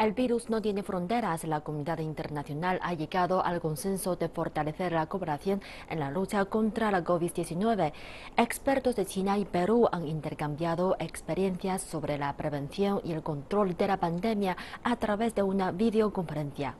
El virus no tiene fronteras. La comunidad internacional ha llegado al consenso de fortalecer la cooperación en la lucha contra la COVID-19. Expertos de China y Perú han intercambiado experiencias sobre la prevención y el control de la pandemia a través de una videoconferencia.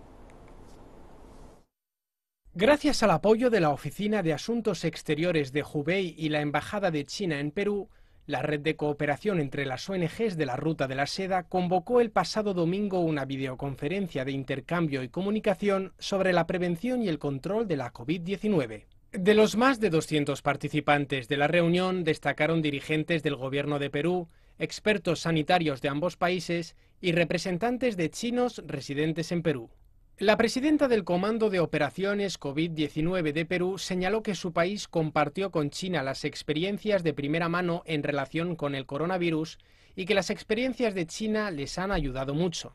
Gracias al apoyo de la Oficina de Asuntos Exteriores de Hubei y la Embajada de China en Perú, la red de cooperación entre las ONGs de la Ruta de la Seda convocó el pasado domingo una videoconferencia de intercambio y comunicación sobre la prevención y el control de la COVID-19. De los más de 200 participantes de la reunión destacaron dirigentes del Gobierno de Perú, expertos sanitarios de ambos países y representantes de chinos residentes en Perú. La presidenta del Comando de Operaciones COVID-19 de Perú señaló que su país compartió con China las experiencias de primera mano en relación con el coronavirus y que las experiencias de China les han ayudado mucho.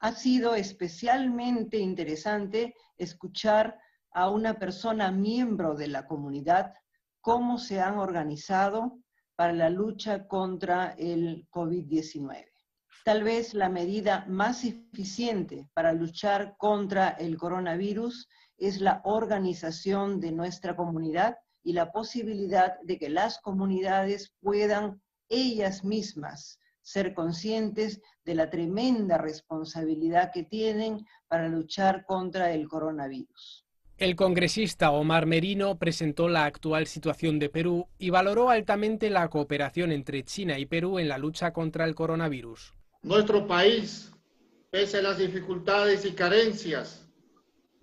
Ha sido especialmente interesante escuchar a una persona miembro de la comunidad cómo se han organizado para la lucha contra el COVID-19 tal vez la medida más eficiente para luchar contra el coronavirus es la organización de nuestra comunidad y la posibilidad de que las comunidades puedan ellas mismas ser conscientes de la tremenda responsabilidad que tienen para luchar contra el coronavirus. El congresista Omar Merino presentó la actual situación de Perú y valoró altamente la cooperación entre China y Perú en la lucha contra el coronavirus. Nuestro país, pese a las dificultades y carencias,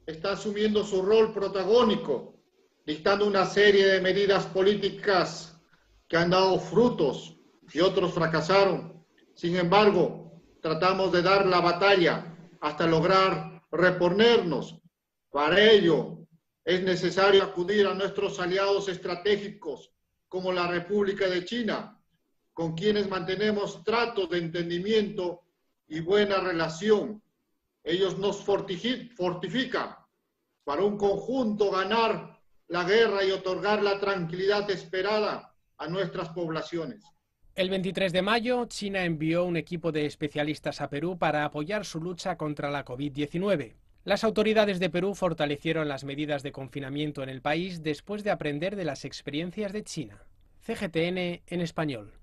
está asumiendo su rol protagónico, dictando una serie de medidas políticas que han dado frutos y otros fracasaron. Sin embargo, tratamos de dar la batalla hasta lograr reponernos. Para ello, es necesario acudir a nuestros aliados estratégicos como la República de China, con quienes mantenemos tratos de entendimiento y buena relación. Ellos nos fortifican para un conjunto ganar la guerra y otorgar la tranquilidad esperada a nuestras poblaciones. El 23 de mayo, China envió un equipo de especialistas a Perú para apoyar su lucha contra la COVID-19. Las autoridades de Perú fortalecieron las medidas de confinamiento en el país después de aprender de las experiencias de China. CGTN en español.